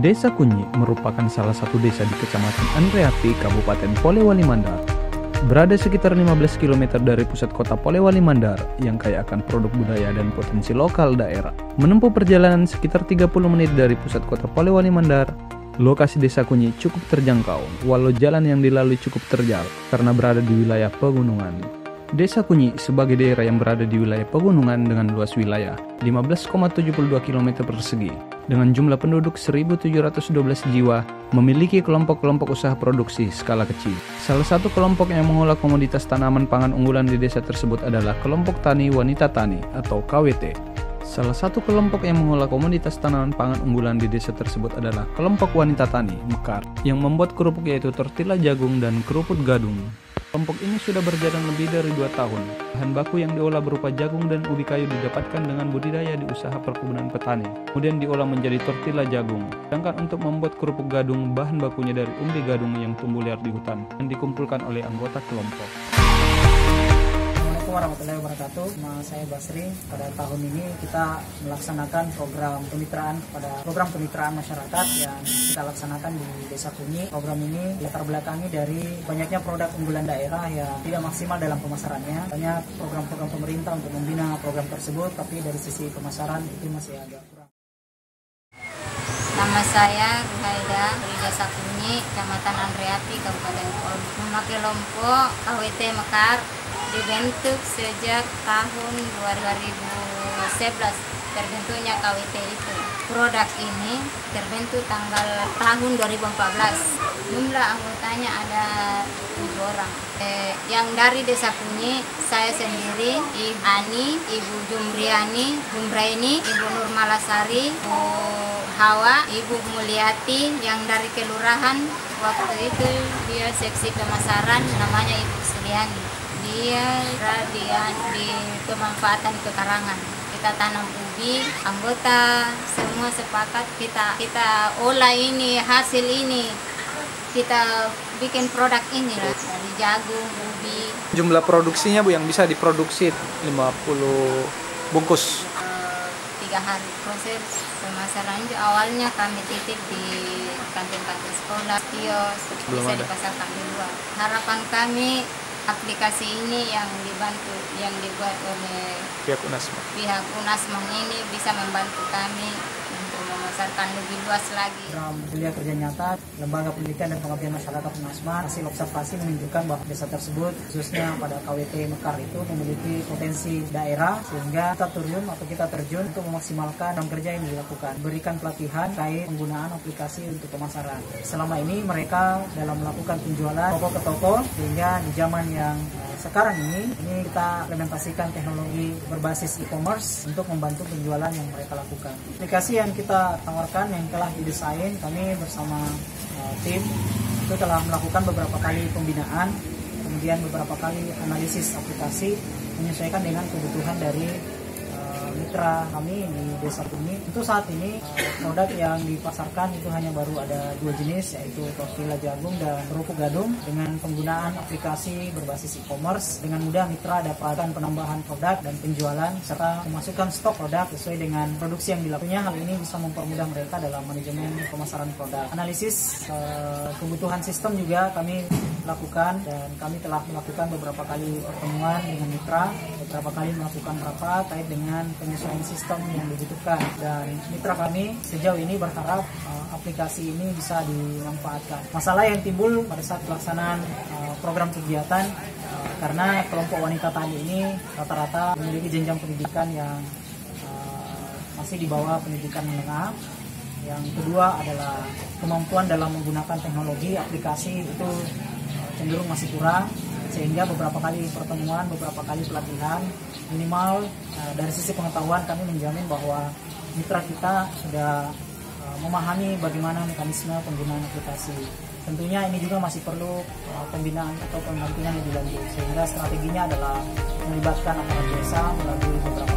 Desa Kunyi merupakan salah satu desa di Kecamatan Andreati, Kabupaten Polewali Mandar. Berada sekitar 15 km dari pusat kota Polewali Mandar yang kaya akan produk budaya dan potensi lokal daerah. Menempuh perjalanan sekitar 30 menit dari pusat kota Polewali Mandar, lokasi desa Kunyi cukup terjangkau walau jalan yang dilalui cukup terjal karena berada di wilayah pegunungan. Desa Kunyi sebagai daerah yang berada di wilayah pegunungan dengan luas wilayah 15,72 km persegi dengan jumlah penduduk 1.712 jiwa memiliki kelompok-kelompok usaha produksi skala kecil. Salah satu kelompok yang mengolah komoditas tanaman pangan unggulan di desa tersebut adalah kelompok tani wanita tani atau KWT. Salah satu kelompok yang mengolah komoditas tanaman pangan unggulan di desa tersebut adalah kelompok wanita tani Mekar yang membuat kerupuk yaitu tortilla jagung dan kerupuk gadung. Kelompok ini sudah berjalan lebih dari dua tahun. Bahan baku yang diolah berupa jagung dan ubi kayu didapatkan dengan budidaya di usaha perkebunan petani. Kemudian diolah menjadi tortilla jagung. Sedangkan untuk membuat kerupuk gadung, bahan bakunya dari umbi gadung yang tumbuh liar di hutan yang dikumpulkan oleh anggota kelompok. Assalamualaikum warahmatullahi wabarakatuh. Nama saya Basri. Pada tahun ini kita melaksanakan program kemitraan pada program kemitraan masyarakat yang kita laksanakan di Desa Kunyi. Program ini latar belakangi dari banyaknya produk unggulan daerah yang tidak maksimal dalam pemasarannya. Banyak program-program pemerintah untuk membina program tersebut, tapi dari sisi pemasaran itu masih agak kurang. Nama saya Ruhaida dari Desa Kunyi, Kecamatan Andreati, Kabupaten Pol. Memakai kelompok KWT Mekar dibentuk sejak tahun 2011 terbentuknya KWT itu. Produk ini terbentuk tanggal tahun 2014. Jumlah anggotanya ada tujuh orang. Eh, yang dari desa Kunyi, saya sendiri, Ibu Ani, Ibu Jumriani, Jumraini, Ibu Nurmalasari, Ibu Hawa, Ibu Mulyati, yang dari kelurahan waktu itu dia seksi pemasaran namanya Ibu Suliani dia dia di pemanfaatan kekarangan. Kita tanam ubi anggota semua sepakat kita kita olah ini hasil ini. Kita bikin produk ini lah dari jagung ubi. Jumlah produksinya bu yang bisa diproduksi 50 bungkus. Tiga hari proses pemasaran. Awalnya kami titip di kantin-kantin sekolah kios Belum bisa ada. dipasarkan di luar. Harapan kami aplikasi ini yang dibantu yang dibuat oleh pihak UNASMA. pihak UNASMA ini bisa membantu kami memasarkan lebih luas lagi. Program kuliah kerja nyata, Lembaga Pendidikan dan Pengabdian Masyarakat UNASMA, hasil observasi menunjukkan bahwa desa tersebut, khususnya pada KWT Mekar itu memiliki potensi daerah, sehingga kita turun atau kita terjun untuk memaksimalkan program kerja yang dilakukan. Berikan pelatihan terkait penggunaan aplikasi untuk pemasaran. Selama ini mereka dalam melakukan penjualan toko ke toko, sehingga di zaman yang sekarang ini, ini kita implementasikan teknologi berbasis e-commerce untuk membantu penjualan yang mereka lakukan. Aplikasi yang kita tawarkan yang telah didesain, kami bersama uh, tim itu telah melakukan beberapa kali pembinaan, kemudian beberapa kali analisis aplikasi menyesuaikan dengan kebutuhan dari mitra kami di desa Kuni. Itu saat ini produk yang dipasarkan itu hanya baru ada dua jenis yaitu tortilla jagung dan kerupuk gadung dengan penggunaan aplikasi berbasis e-commerce dengan mudah mitra dapatkan penambahan produk dan penjualan serta memasukkan stok produk sesuai dengan produksi yang dilakukannya. Hal ini bisa mempermudah mereka dalam manajemen pemasaran produk. Analisis uh, kebutuhan sistem juga kami lakukan dan kami telah melakukan beberapa kali pertemuan dengan mitra, beberapa kali melakukan rapat terkait dengan penyesuaian sistem yang dibutuhkan dan mitra kami sejauh ini berharap uh, aplikasi ini bisa dimanfaatkan. Masalah yang timbul pada saat pelaksanaan uh, program kegiatan uh, karena kelompok wanita tani ini rata-rata memiliki jenjang pendidikan yang masih di bawah pendidikan menengah. Yang kedua adalah kemampuan dalam menggunakan teknologi aplikasi itu cenderung masih kurang sehingga beberapa kali pertemuan, beberapa kali pelatihan minimal uh, dari sisi pengetahuan kami menjamin bahwa mitra kita sudah uh, memahami bagaimana mekanisme penggunaan aplikasi. Tentunya ini juga masih perlu uh, pembinaan atau pendampingan lebih lanjut sehingga strateginya adalah melibatkan aparat desa melalui beberapa